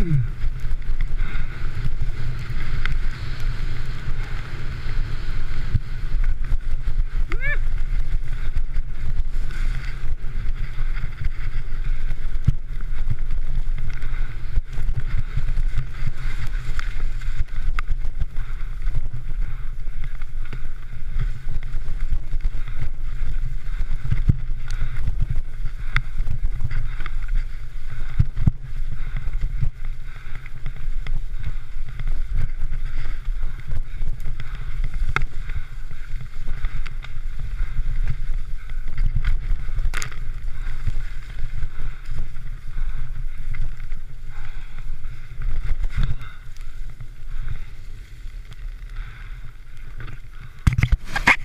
Mm-hmm.